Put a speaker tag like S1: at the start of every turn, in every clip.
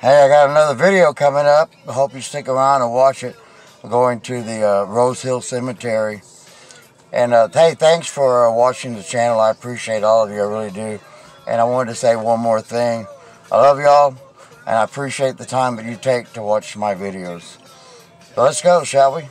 S1: Hey, I got another video coming up. I hope you stick around and watch it. We're going to the uh, Rose Hill Cemetery. And uh, hey, thanks for uh, watching the channel. I appreciate all of you. I really do. And I wanted to say one more thing. I love y'all, and I appreciate the time that you take to watch my videos. Let's go, shall we?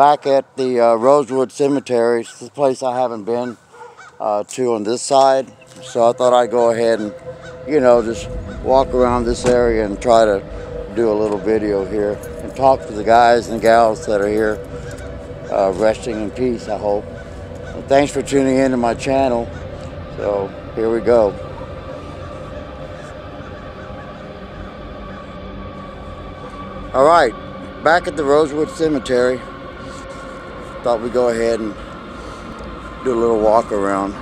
S1: Back at the uh, Rosewood Cemetery. It's the place I haven't been uh, to on this side. So I thought I'd go ahead and, you know, just walk around this area and try to do a little video here and talk to the guys and gals that are here uh, resting in peace, I hope. And thanks for tuning in to my channel. So here we go. All right, back at the Rosewood Cemetery thought we'd go ahead and do a little walk around.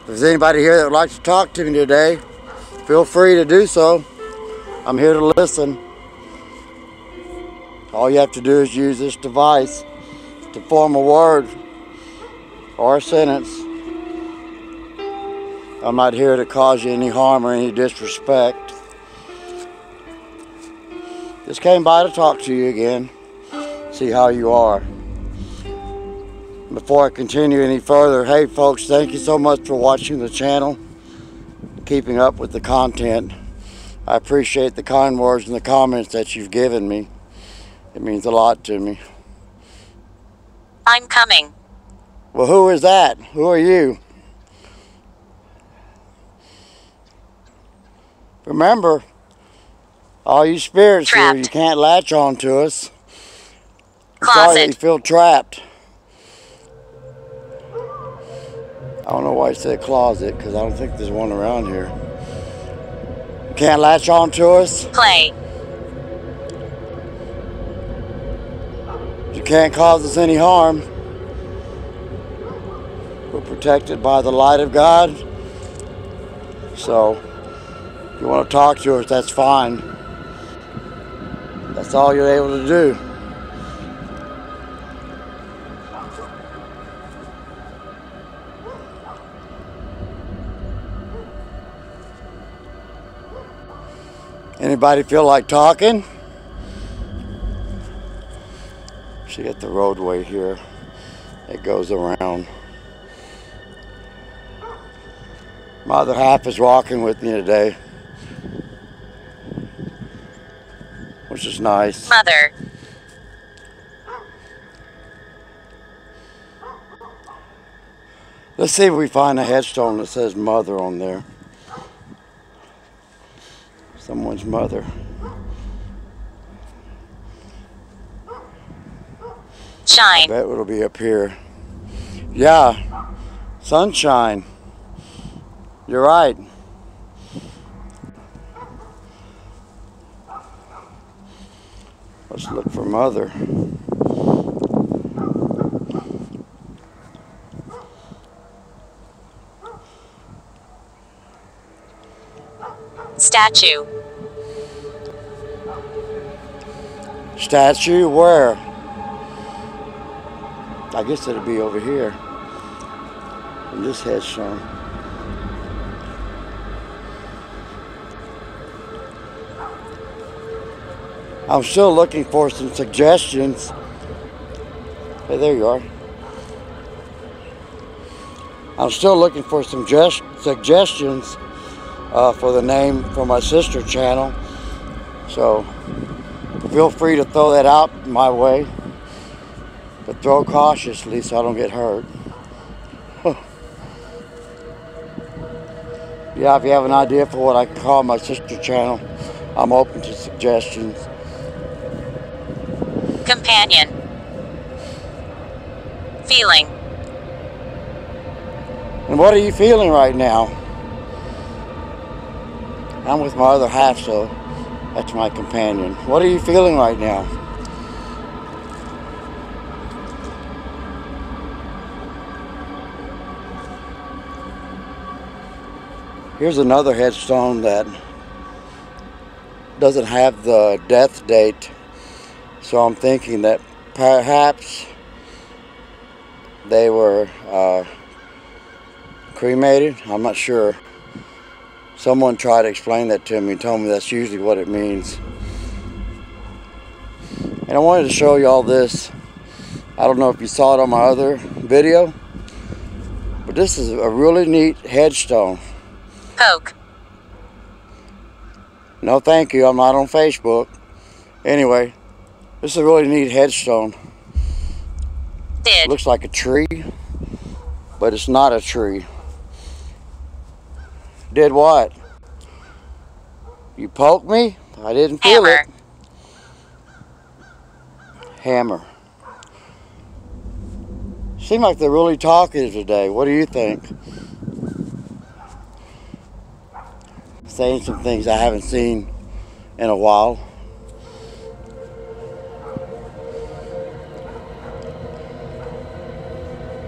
S1: If there's anybody here that would like to talk to me today, feel free to do so. I'm here to listen. All you have to do is use this device to form a word or a sentence I'm not here to cause you any harm or any disrespect. Just came by to talk to you again, see how you are. Before I continue any further, hey folks, thank you so much for watching the channel, keeping up with the content. I appreciate the kind words and the comments that you've given me. It means a lot to me.
S2: I'm coming.
S1: Well, who is that? Who are you? Remember, all you spirits
S2: Trapped.
S1: here, you can't latch on to us. Sorry you feel trapped. I don't know why I said closet, because I don't think there's one around here. You can't latch on to us.
S2: Play.
S1: You can't cause us any harm. We're protected by the light of God. So, if you want to talk to us, that's fine. That's all you're able to do. Anybody feel like talking? See got the roadway here. It goes around. My other half is walking with me today. Which is nice.
S2: Mother.
S1: Let's see if we find a headstone that says mother on there. Someone's mother. I
S2: Shine.
S1: bet it'll be up here. Yeah, sunshine. You're right. Let's look for mother.
S2: Statue.
S1: Statue where? I guess it'll be over here. In this headstone. I'm still looking for some suggestions. Hey, there you are. I'm still looking for some suggestions uh, for the name for my sister channel. So feel free to throw that out my way. But throw cautiously so I don't get hurt. yeah, if you have an idea for what I call my sister channel, I'm open to suggestions.
S2: Feeling.
S1: And what are you feeling right now? I'm with my other half, so that's my companion. What are you feeling right now? Here's another headstone that doesn't have the death date. So I'm thinking that perhaps they were uh, cremated. I'm not sure. Someone tried to explain that to me and told me that's usually what it means. And I wanted to show you all this. I don't know if you saw it on my other video, but this is a really neat headstone.
S2: Poke.
S1: No, thank you. I'm not on Facebook. Anyway, this is a really neat headstone.
S2: Did.
S1: Looks like a tree, but it's not a tree. Did what? You poked me? I didn't feel
S2: Hammer.
S1: it. Hammer. Seem like they're really talkative today. What do you think? Saying some things I haven't seen in a while.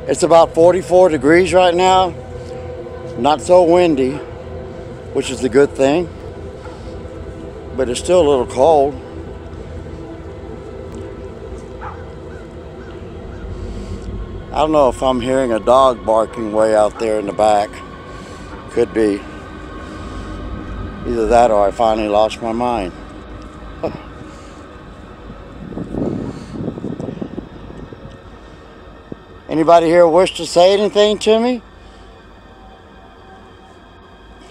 S1: It's about 44 degrees right now. Not so windy, which is a good thing. But it's still a little cold. I don't know if I'm hearing a dog barking way out there in the back. Could be. Either that or I finally lost my mind. Anybody here wish to say anything to me?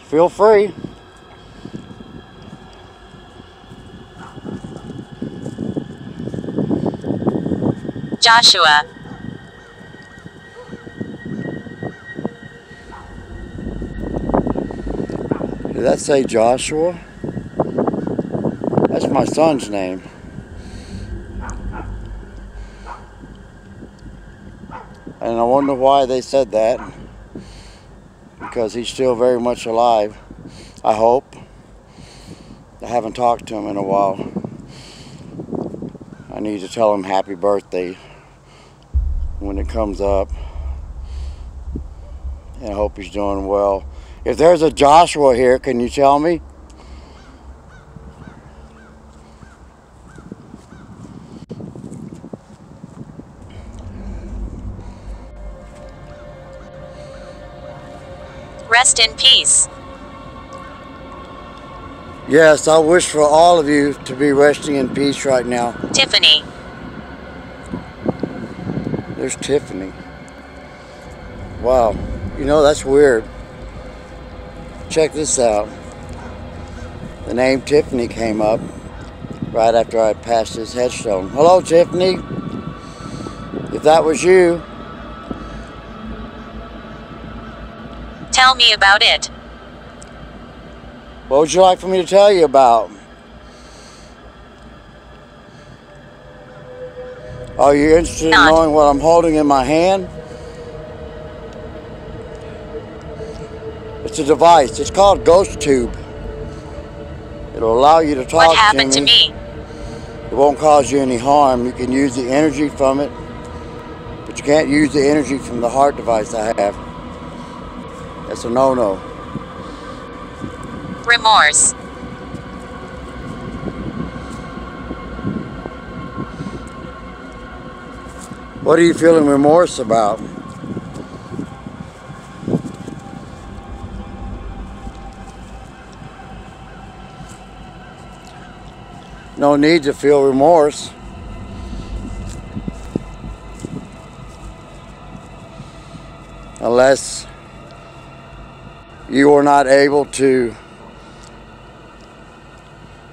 S1: Feel free.
S2: Joshua.
S1: Did that say Joshua? That's my son's name. And I wonder why they said that. Because he's still very much alive. I hope. I haven't talked to him in a while. I need to tell him happy birthday when it comes up. And I hope he's doing well. If there's a Joshua here, can you tell me?
S2: Rest in peace.
S1: Yes, I wish for all of you to be resting in peace right now.
S2: Tiffany.
S1: There's Tiffany. Wow. You know, that's weird. Check this out. The name Tiffany came up right after I passed this headstone. Hello, Tiffany. If that was you,
S2: Tell me about it.
S1: what would you like for me to tell you about? Are you interested in knowing what I'm holding in my hand? It's a device. It's called GhostTube. It'll allow you to talk
S2: What happened
S1: to me? It won't cause you any harm. You can use the energy from it, but you can't use the energy from the heart device I have. That's a no-no.
S2: Remorse.
S1: What are you feeling remorse about? No need to feel remorse. Unless you were not able to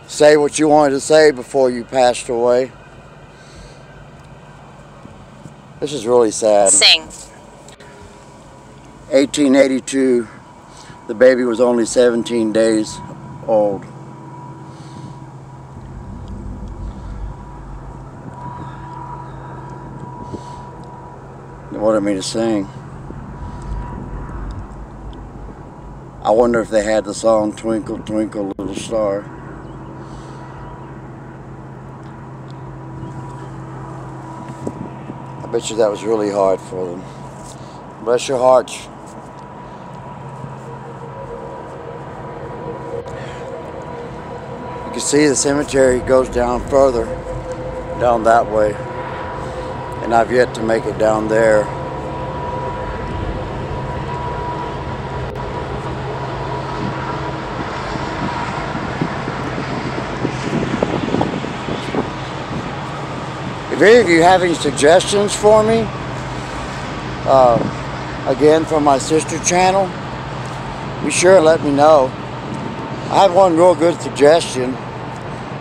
S1: say what you wanted to say before you passed away. This is really sad.
S2: Sing.
S1: 1882, the baby was only 17 days old. They wanted me to sing. I wonder if they had the song Twinkle Twinkle Little Star. I bet you that was really hard for them. Bless your hearts. You can see the cemetery goes down further, down that way. And I've yet to make it down there. If any of you have any suggestions for me, uh, again from my sister channel, be sure and let me know. I have one real good suggestion.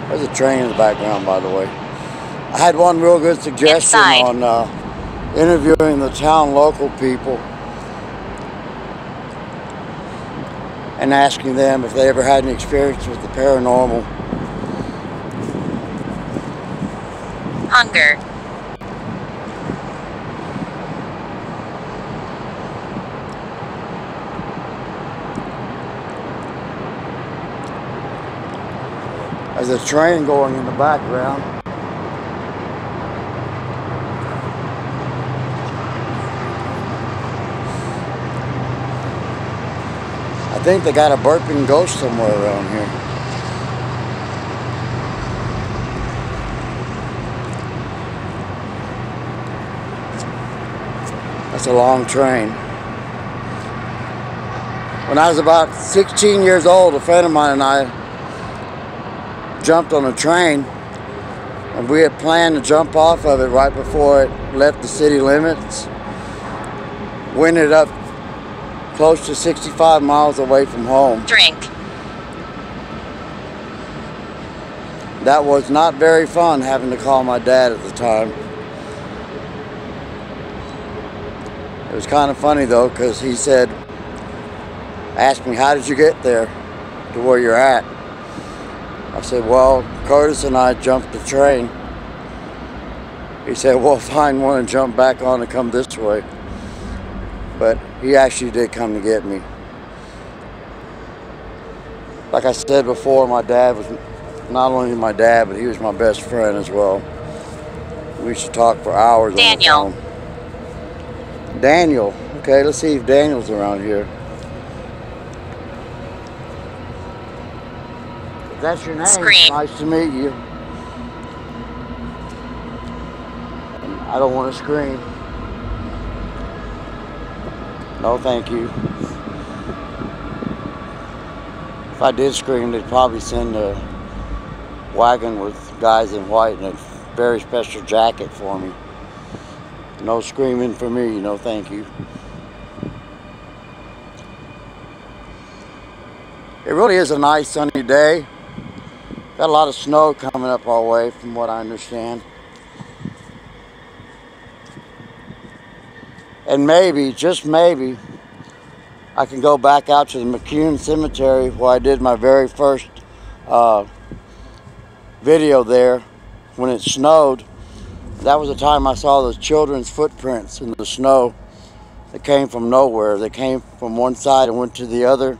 S1: There's a train in the background, by the way. I had one real good suggestion
S2: Inside.
S1: on uh, interviewing the town local people and asking them if they ever had any experience with the paranormal.
S2: Hunger.
S1: There's a train going in the background. I think they got a burping ghost somewhere around here. That's a long train. When I was about 16 years old, a friend of mine and I jumped on a train and we had planned to jump off of it right before it left the city limits. We ended up close to 65 miles away from home.
S2: Drink.
S1: That was not very fun having to call my dad at the time. It was kind of funny though because he said, asked me, how did you get there to where you're at? I said, well, Curtis and I jumped the train. He said, well, find one and jump back on and come this way. But he actually did come to get me. Like I said before, my dad was not only my dad, but he was my best friend as well. We used to talk for hours
S2: Daniel.
S1: on the phone. Daniel. Okay, let's see if Daniel's around here. If that's your name, nice to meet you. I don't want to scream. No, thank you. If I did scream, they'd probably send a wagon with guys in white and a very special jacket for me. No screaming for me, no thank you. It really is a nice sunny day. Got a lot of snow coming up our way from what I understand. And maybe, just maybe, I can go back out to the McCune Cemetery where I did my very first uh, video there when it snowed. That was the time I saw those children's footprints in the snow that came from nowhere. They came from one side and went to the other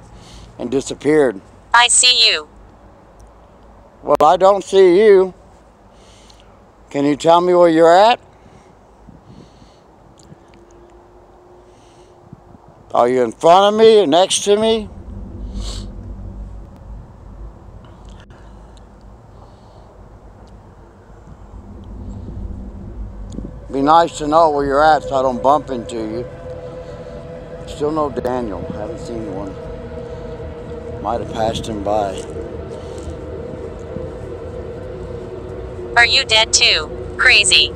S1: and disappeared.
S2: I see you.
S1: Well, I don't see you. Can you tell me where you're at? Are you in front of me or next to me? Nice to know where you're at so I don't bump into you. Still no Daniel. Haven't seen one. Might have passed him by.
S2: Are you dead too? Crazy.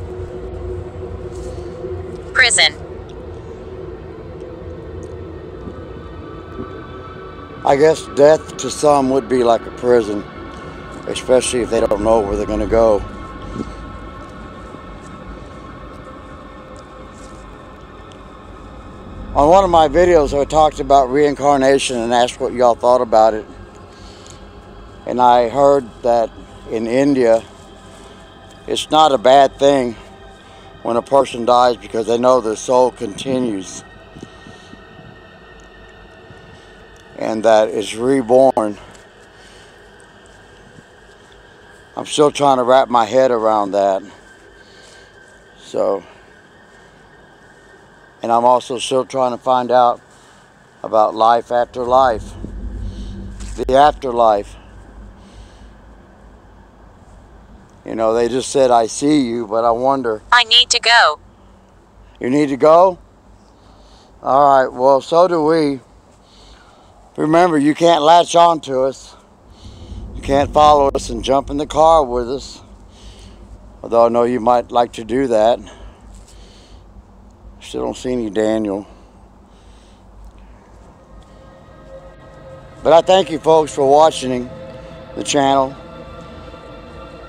S2: Prison.
S1: I guess death to some would be like a prison, especially if they don't know where they're going to go. On one of my videos, I talked about reincarnation and asked what y'all thought about it. And I heard that in India, it's not a bad thing when a person dies because they know their soul continues. And that it's reborn. I'm still trying to wrap my head around that. So, and I'm also still trying to find out about life after life, the afterlife. You know, they just said, I see you, but I wonder,
S2: I need to go.
S1: you need to go? All right, well, so do we. Remember, you can't latch on to us. You can't follow us and jump in the car with us. Although I know you might like to do that. Still don't see any Daniel. But I thank you folks for watching the channel.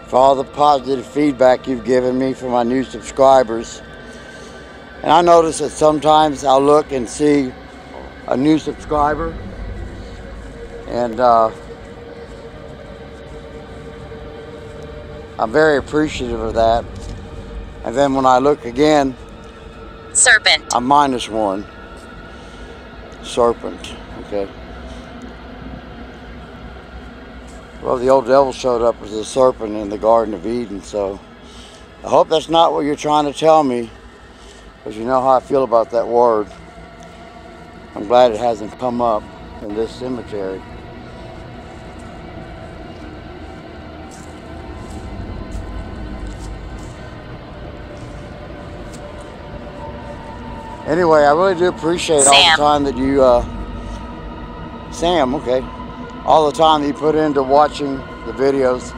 S1: For all the positive feedback you've given me for my new subscribers. And I notice that sometimes I'll look and see a new subscriber. And uh, I'm very appreciative of that. And then when I look again,
S2: Serpent.
S1: I'm minus one. Serpent. Okay. Well, the old devil showed up as a serpent in the Garden of Eden, so I hope that's not what you're trying to tell me, because you know how I feel about that word. I'm glad it hasn't come up in this cemetery. Anyway, I really do appreciate all the time that you, uh, Sam, okay, all the time that you put into watching the videos.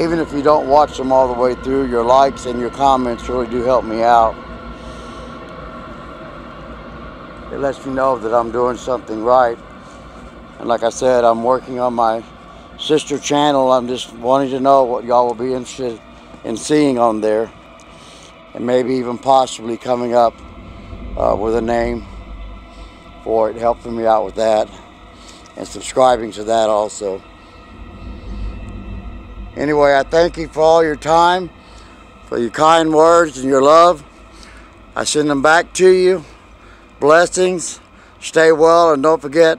S1: Even if you don't watch them all the way through, your likes and your comments really do help me out. It lets me know that I'm doing something right. And like I said, I'm working on my sister channel. I'm just wanting to know what y'all will be interested in seeing on there. And maybe even possibly coming up uh, with a name for it, helping me out with that, and subscribing to that also. Anyway, I thank you for all your time, for your kind words and your love. I send them back to you. Blessings. Stay well, and don't forget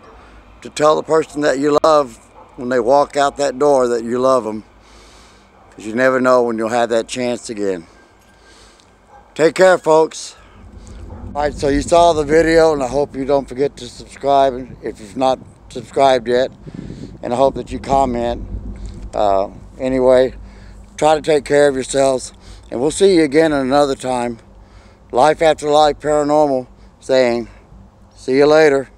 S1: to tell the person that you love when they walk out that door that you love them. Because you never know when you'll have that chance again. Take care, folks. Alright, so you saw the video and I hope you don't forget to subscribe if you've not subscribed yet. And I hope that you comment. Uh, anyway, try to take care of yourselves. And we'll see you again another time. Life After Life Paranormal saying, see you later.